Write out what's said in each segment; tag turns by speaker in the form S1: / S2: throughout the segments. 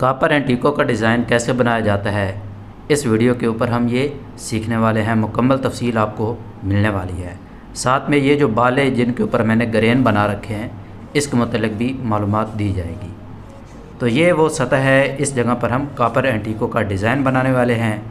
S1: Copper एंटीको का design कैसे बनाया जाता है? इस वीडियो के ऊपर हम ये सीखने वाले हैं, मुकम्मल तफसील आपको मिलने वाली है। साथ में ये जो बाल जिनके ऊपर मैंने ग्रेन बना रखे हैं, इसके मतलब भी मालूम दी जाएगी। तो ये वो सतह है, इस जगह पर हम कापर एंटीको का डिज़ाइन बनाने वाले हैं।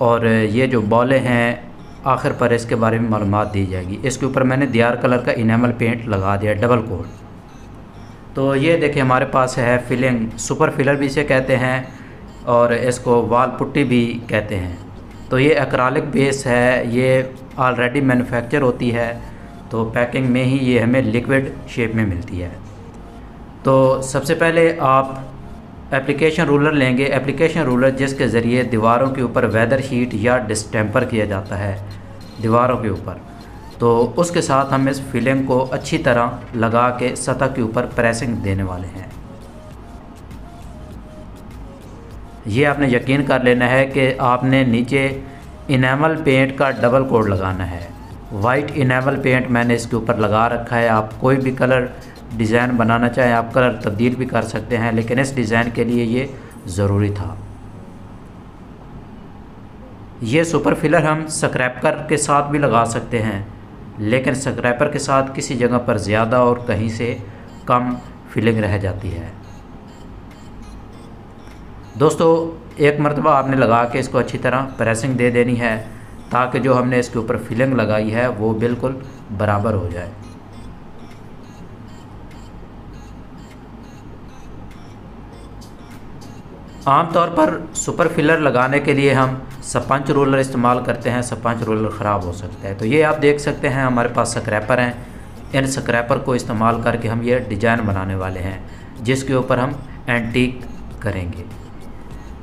S1: और ये जो बॉले हैं, आखिर पर इसके बारे में मालूम दी जाएगी। इसके ऊपर मैंने दियार कलर का इनेमल पेंट लगा दिया, डबल कोट। तो ये देखिए हमारे पास है फिलिंग सुपर फिलर भी इसे कहते हैं और इसको वाल पुट्टी भी कहते हैं। तो ये एक्रालिक बेस है, ये ऑलरेडी मैन्युफैक्चर होती है तो पैकिंग में ही ये हमें लिक्विड शेप में मिलती है। तो सबसे पहले आप एप्लीकेशन रूलर लेंगे। एप्लीकेशन रूलर जिसके ज़रिए दीवारों के ऊपर वेदर शीट या डिस्टेंपर किया जाता है, दीवारों के ऊपर। तो उसके साथ हम इस फिलिंग को अच्छी तरह लगा के सतह के ऊपर प्रेसिंग देने वाले हैं। ये आपने यकीन कर लेना है कि आपने नीचे इनेमल पेंट का डबल कोड लगाना है। वाइट इनेमल पेंट मैंने इसके ऊपर लगा रखा है। आप कोई भी कलर डिज़ाइन बनाना चाहें, आप कलर तब्दील भी कर सकते हैं, लेकिन इस डिज़ाइन के लिए ये ज़रूरी था। ये सुपर फिलर हम स्क्रैपर के साथ भी लगा सकते हैं। लेकिन स्क्रैपर के साथ किसी जगह पर ज़्यादा और कहीं से कम फीलिंग रह जाती है। दोस्तों, एक मरतबा आपने लगा के इसको अच्छी तरह प्रेसिंग दे देनी है, ताकि जो हमने इसके ऊपर फीलिंग लगाई है, वो बिल्कुल बराबर हो जाए। आमतौर पर सुपर फिलर लगाने के लिए हम सपंच रोलर इस्तेमाल करते हैं, सपंच रोलर ख़राब हो सकता है। तो ये आप देख सकते हैं, हमारे पास स्क्रैपर हैं। इन स्क्रैपर को इस्तेमाल करके हम ये डिज़ाइन बनाने वाले हैं, जिसके ऊपर हम एंटीक करेंगे।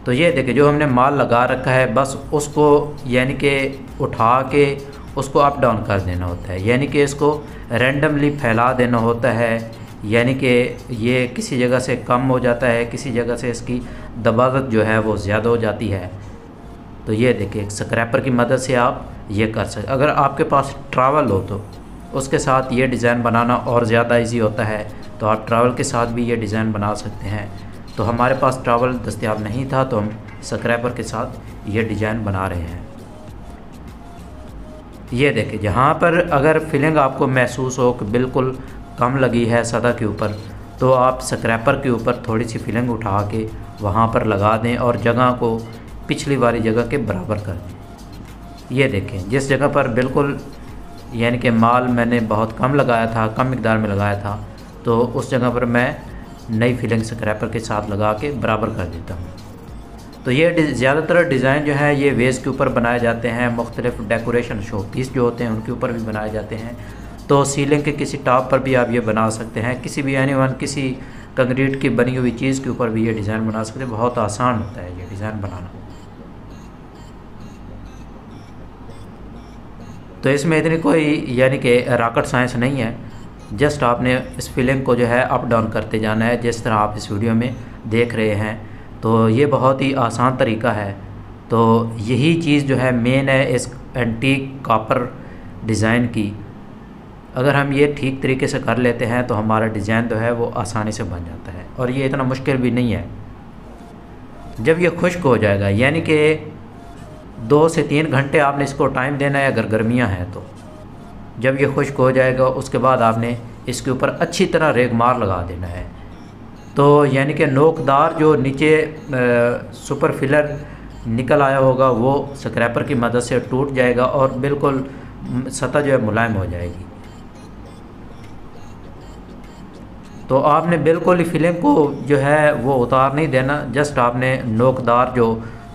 S1: तो ये देखिए, जो हमने माल लगा रखा है, बस उसको यानी कि उठा के उसको अप डाउन कर देना होता है। यानी कि इसको रेंडमली फैला देना होता है। यानी कि ये किसी जगह से कम हो जाता है, किसी जगह से इसकी दबावत जो है वो ज़्यादा हो जाती है। तो ये देखिए स्क्रैपर की मदद से आप ये कर सकते अगर आपके पास ट्रैवल हो तो उसके साथ ये डिज़ाइन बनाना और ज़्यादा इजी होता है तो आप ट्रैवल के साथ भी ये डिज़ाइन बना सकते हैं। तो हमारे पास ट्रैवल दस्तियाब नहीं था तो हम स्क्रैपर के साथ ये डिज़ाइन बना रहे हैं। ये देखिए, जहाँ पर अगर फीलिंग आपको महसूस हो कि बिल्कुल कम लगी है सतह के ऊपर तो आप स्क्रैपर के ऊपर थोड़ी सी फिलिंग उठा के वहाँ पर लगा दें और जगह को पिछली वाली जगह के बराबर कर दें। ये देखें, जिस जगह पर बिल्कुल, यानी कि माल मैंने बहुत कम लगाया था, कम मकदार में लगाया था तो उस जगह पर मैं नई फिलिंग स्क्रैपर के साथ लगा के बराबर कर देता हूँ। तो ये ज़्यादातर डिज़ाइन जो है, ये वेज के ऊपर बनाए जाते हैं, मुख्तलिफ़ डेकोरेशन शो पीस जो होते हैं, उनके ऊपर भी बनाए जाते हैं। तो सीलिंग के किसी टॉप पर भी आप ये बना सकते हैं। किसी भी एनी वन किसी कंक्रीट की बनी हुई चीज़ के ऊपर भी ये डिज़ाइन बना सकते हैं। बहुत आसान होता है ये डिज़ाइन बनाना। तो इसमें इतनी कोई यानी कि रॉकेट साइंस नहीं है। जस्ट आपने इस फिलिंग को जो है अप डाउन करते जाना है, जिस तरह आप इस वीडियो में देख रहे हैं। तो ये बहुत ही आसान तरीका है। तो यही चीज़ जो है मेन है इस एंटीक कॉपर डिज़ाइन की। अगर हम ये ठीक तरीके से कर लेते हैं तो हमारा डिज़ाइन जो है वो आसानी से बन जाता है। और ये इतना मुश्किल भी नहीं है। जब ये खुश्क हो जाएगा, यानी कि दो से तीन घंटे आपने इसको टाइम देना है, अगर गर्मियाँ हैं तो। जब ये खुश्क हो जाएगा, उसके बाद आपने इसके ऊपर अच्छी तरह रेगमार लगा देना है। तो यानी कि नोकदार जो नीचे सुपर फिलर निकल आया होगा, वो स्क्रैपर की मदद से टूट जाएगा और बिल्कुल सतह जो है मुलायम हो जाएगी। तो आपने बिल्कुल ही फिलिंग को जो है वो उतार नहीं देना, जस्ट आपने नोकदार जो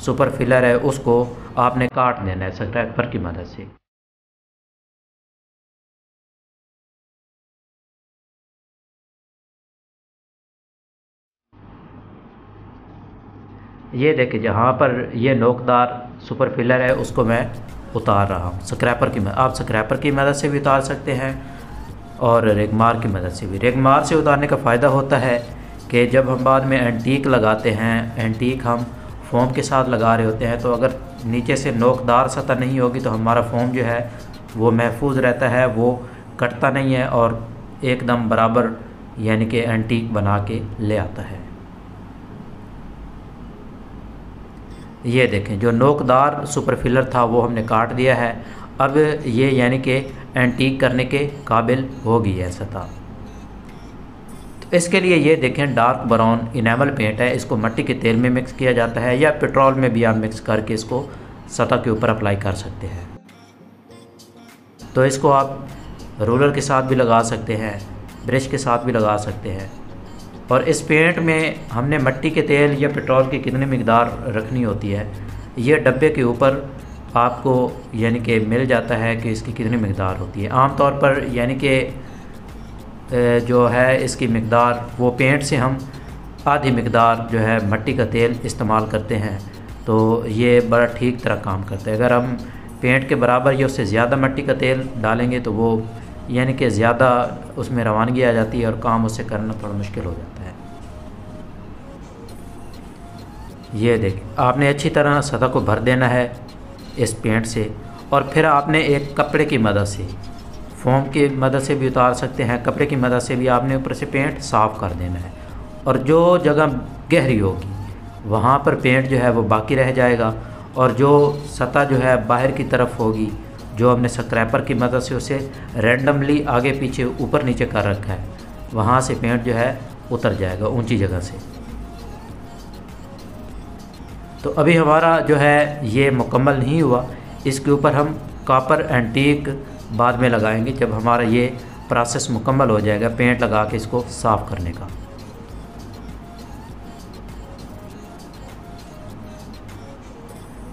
S1: सुपर फिलर है उसको आपने काट देना है स्क्रैपर की मदद से। ये देखिए, जहाँ पर ये नोकदार सुपर फिलर है, उसको मैं उतार रहा हूँ। स्क्रैपर की आप स्क्रैपर की मदद से भी उतार सकते हैं। और रेगमार की मदद से भी। रेगमार से उतारने का फ़ायदा होता है कि जब हम बाद में एंटीक लगाते हैं एंटीक हम फोम के साथ लगा रहे होते हैं तो अगर नीचे से नोकदार सतह नहीं होगी तो हमारा फोम जो है, वो महफूज रहता है, वो कटता नहीं है और एकदम बराबर यानी कि एंटीक बना के ले आता है। ये देखें, जो नोकदार सुपरफिलर था, वो हमने काट दिया है। अब ये यानी कि एंटीक करने के काबिल हो गई है सतह। तो इसके लिए ये देखें डार्क ब्राउन इनेमल पेंट है, इसको मिट्टी के तेल में मिक्स किया जाता है या पेट्रोल में भी आप मिक्स करके इसको सतह के ऊपर अप्लाई कर सकते हैं। तो इसको आप रोलर के साथ भी लगा सकते हैं ब्रश के साथ भी लगा सकते हैं। और इस पेंट में हमने मिट्टी के तेल या पेट्रोल की कितनी मकदार रखनी होती है, ये डब्बे के ऊपर आपको यानी कि मिल जाता है कि इसकी कितनी मकदार होती है। आम तौर पर यानी कि जो है इसकी मकदार, वो पेंट से हम आधी मकदार जो है मिट्टी का तेल इस्तेमाल करते हैं तो ये बड़ा ठीक तरह काम करता है। अगर हम पेंट के बराबर या उससे ज़्यादा मिट्टी का तेल डालेंगे तो वो यानी कि ज़्यादा उसमें रवानगी आ जाती है और काम उससे करना थोड़ा मुश्किल हो जाता है। ये देखें, आपने अच्छी तरह सतह को भर देना है। इस पेंट से और फिर आपने एक कपड़े की मदद से, फोम की मदद से भी उतार सकते हैं, कपड़े की मदद से भी आपने ऊपर से पेंट साफ़ कर देना है। और जो जगह गहरी होगी, वहाँ पर पेंट जो है वो बाकी रह जाएगा और जो सतह जो है बाहर की तरफ़ होगी, जो हमने स्क्रैपर की मदद से उसे रैंडमली आगे पीछे ऊपर नीचे कर रखा है, वहाँ से पेंट जो है उतर जाएगा ऊँची जगह से। तो अभी हमारा जो है, ये मुकम्मल नहीं हुआ। इसके ऊपर हम कापर एंटीक बाद में लगाएँगे, जब हमारा ये प्रोसेस मुकम्मल हो जाएगा पेंट लगा के इसको साफ़ करने का।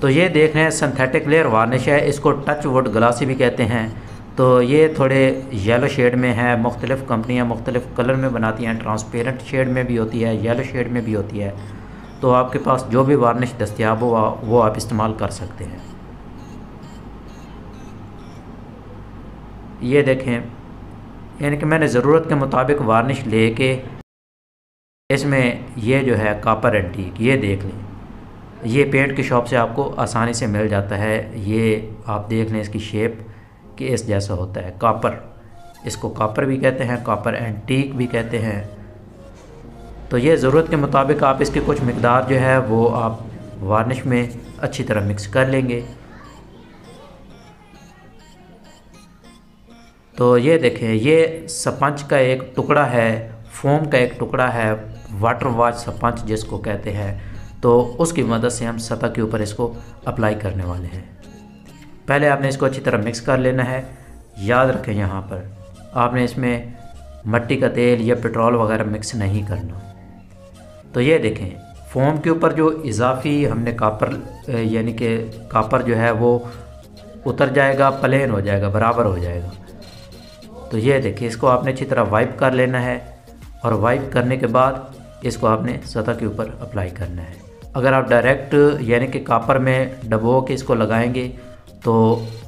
S1: तो ये देख रहे हैं सिंथेटिक लेयर वार्निश है। इसको टच वुड ग्लासी भी कहते हैं। तो ये थोड़े येलो शेड में है, मुख्तलिफ़ कंपनियाँ मुख्तलिफ़ कलर में बनाती हैं। ट्रांसपेरेंट शेड में भी होती है येलो शेड में भी होती है। तो आपके पास जो भी वार्निश दस्तियाब हो, वो आप इस्तेमाल कर सकते हैं। ये देखें, यानी कि मैंने ज़रूरत के मुताबिक वार्निश ले के इसमें ये जो है कापर एंटीक, ये देख लें। ये पेंट की शॉप से आपको आसानी से मिल जाता है। ये आप देख लें इसकी शेप कि इस जैसा होता है। कापर, इसको कापर भी कहते हैं, कापर एंटीक भी कहते हैं। तो ये ज़रूरत के मुताबिक आप इसकी कुछ मकदार जो है वो आप वार्निश में अच्छी तरह मिक्स कर लेंगे। तो ये देखें, ये सपंच का एक टुकड़ा है, फोम का एक टुकड़ा है, वाटर वॉच सपंच जिसको कहते हैं। तो उसकी मदद से हम सतह के ऊपर इसको अप्लाई करने वाले हैं। पहले आपने इसको अच्छी तरह मिक्स कर लेना है। याद रखें यहाँ पर, आपने इसमें मट्टी का तेल या पेट्रोल वगैरह मिक्स नहीं करना। तो ये देखें फोम के ऊपर जो इजाफी हमने कापर यानी कि कापर जो है वो उतर जाएगा प्लेन हो जाएगा, बराबर हो जाएगा। तो ये देखिए इसको आपने अच्छी तरह वाइप कर लेना है और वाइप करने के बाद इसको आपने सतह के ऊपर अप्लाई करना है। अगर आप डायरेक्ट यानी कि कापर में डबो के इसको लगाएँगे तो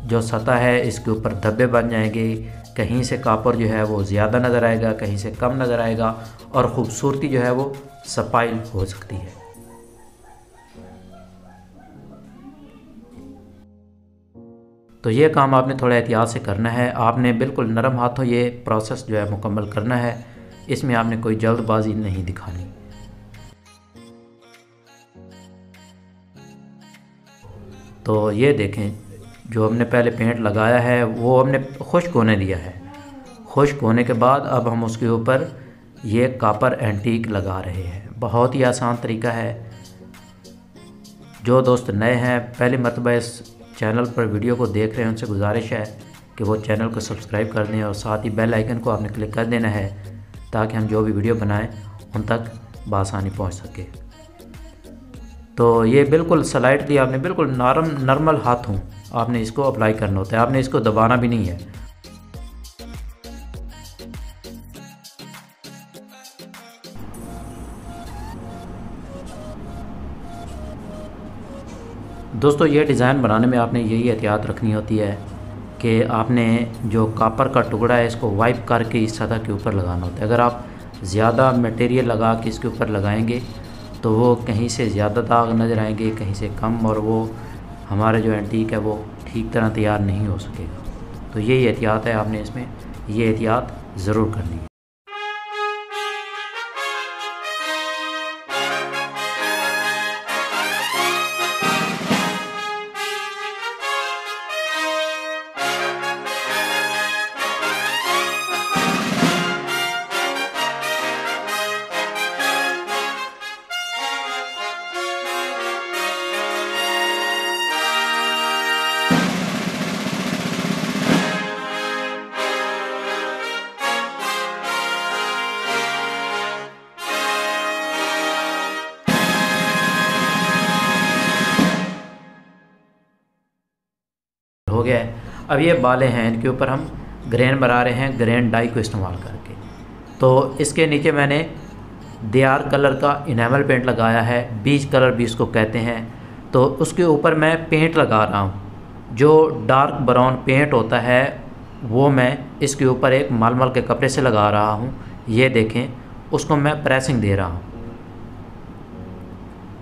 S1: जो सतह है, इसके ऊपर धब्बे बन जाएँगे। कहीं से कापर जो है वो ज़्यादा नज़र आएगा, कहीं से कम नज़र आएगा और ख़ूबसूरती जो है वो सपाइल हो सकती है। तो ये काम आपने थोड़ा एहतियात से करना है। आपने बिल्कुल नरम हाथों ये प्रोसेस जो है मुकम्मल करना है। इसमें आपने कोई जल्दबाजी नहीं दिखानी। तो ये देखें, जो हमने पहले पेंट लगाया है, वो हमने खुश्क होने दिया है। खुश्क होने के बाद अब हम उसके ऊपर ये कापर एंटीक लगा रहे हैं। बहुत ही आसान तरीका है। जो दोस्त नए हैं, पहली मरतबा इस चैनल पर वीडियो को देख रहे हैं, उनसे गुजारिश है कि वो चैनल को सब्सक्राइब कर दें और साथ ही बेल आइकन को आपने क्लिक कर देना है ताकि हम जो भी वीडियो बनाएँ, उन तक बसानी पहुँच सके। तो ये बिल्कुल स्लाइड दी आपने बिल्कुल नरम नॉर्मल हाथों आपने इसको अप्लाई करना होता है। आपने इसको दबाना भी नहीं है। दोस्तों, ये डिज़ाइन बनाने में आपने यही एहतियात रखनी होती है कि आपने जो कापर का टुकड़ा है, इसको वाइप करके इस सतह के ऊपर लगाना होता है। अगर आप ज़्यादा मटेरियल लगा के इसके ऊपर लगाएँगे तो वो कहीं से ज़्यादा दाग नज़र आएँगे, कहीं से कम, और वो हमारा जो एंटीक है, वो ठीक तरह तैयार नहीं हो सकेगा। तो यही एहतियात है आपने इसमें, ये एहतियात ज़रूर करनी है। गया है। अब ये बालें हैं, इनके ऊपर हम ग्रेन बना रहे हैं, ग्रेन डाई को इस्तेमाल करके। तो इसके नीचे मैंने दियार कलर का इनेमल पेंट लगाया है, बीज कलर भी इसको कहते हैं। तो उसके ऊपर मैं पेंट लगा रहा हूँ। जो डार्क ब्राउन पेंट होता है, वो मैं इसके ऊपर एक मलमल के कपड़े से लगा रहा हूँ। ये देखें, उसको मैं प्रेसिंग दे रहा हूँ।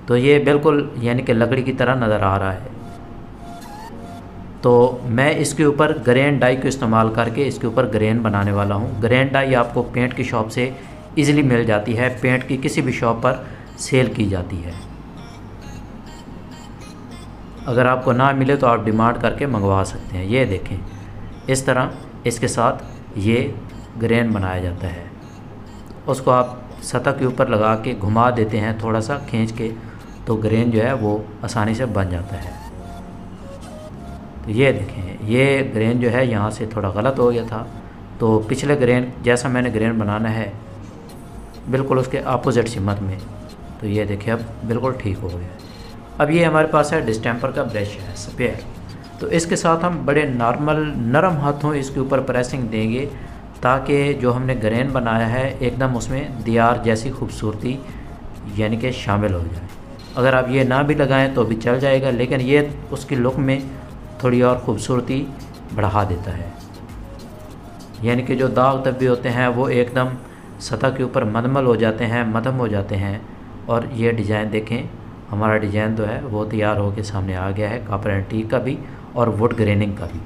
S1: तो ये बिल्कुल यानी कि लकड़ी की तरह नज़र आ रहा है। तो मैं इसके ऊपर ग्रेन डाई को इस्तेमाल करके इसके ऊपर ग्रेन बनाने वाला हूँ। ग्रैंड डाई आपको पेंट की शॉप से इजीली मिल जाती है। पेंट की किसी भी शॉप पर सेल की जाती है। अगर आपको ना मिले तो आप डिमांड करके मंगवा सकते हैं। ये देखें, इस तरह इसके साथ ये ग्रेन बनाया जाता है। उसको आप सतह के ऊपर लगा के घुमा देते हैं थोड़ा सा, खींच के तो ग्रेन जो है वो आसानी से बन जाता है। तो ये देखें, ये ग्रेन जो है यहाँ से थोड़ा गलत हो गया था। तो पिछले ग्रेन जैसा मैंने ग्रेन बनाना है, बिल्कुल उसके अपोजिट सिमत में। तो ये देखिए अब बिल्कुल ठीक हो गया। अब ये हमारे पास है डिस्टेम्पर का ब्रश है स्पेयर तो इसके साथ हम बड़े नॉर्मल नरम हाथों इसके ऊपर प्रेसिंग देंगे, ताकि जो हमने ग्रेन बनाया है, एकदम उसमें दियार जैसी खूबसूरती यानी कि शामिल हो जाए। अगर आप ये ना भी लगाएँ तो भी चल जाएगा, लेकिन ये उसकी लुक में थोड़ी और ख़ूबसूरती बढ़ा देता है। यानी कि जो दाग धब्बे होते हैं, वो एकदम सतह के ऊपर मदमल हो जाते हैं, मदम हो जाते हैं। और ये डिज़ाइन देखें, हमारा डिज़ाइन जो है, वो तैयार होकर सामने आ गया है, कापर एंड टी का भी और वुड ग्रेनिंग का भी।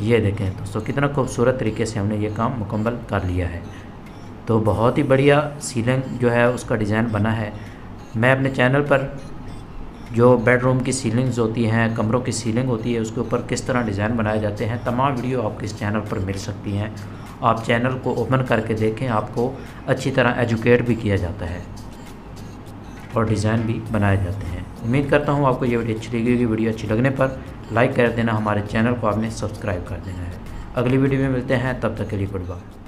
S1: ये देखें दोस्तों, कितना खूबसूरत तरीके से हमने ये काम मुकम्मल कर लिया है। तो बहुत ही बढ़िया सीलिंग जो है, उसका डिज़ाइन बना है। मैं अपने चैनल पर जो बेडरूम की सीलिंग्स होती हैं, कमरों की सीलिंग होती है, उसके ऊपर किस तरह डिज़ाइन बनाए जाते हैं, तमाम वीडियो आपको इस चैनल पर मिल सकती हैं। आप चैनल को ओपन करके देखें, आपको अच्छी तरह एजुकेट भी किया जाता है और डिज़ाइन भी बनाए जाते हैं। उम्मीद करता हूँ आपको ये वीडियो अच्छी लगी होगी। वीडियो अच्छी लगने पर लाइक कर देना, हमारे चैनल को आपने सब्सक्राइब कर देना है। अगली वीडियो में मिलते हैं, तब तक के लिए गुड बाय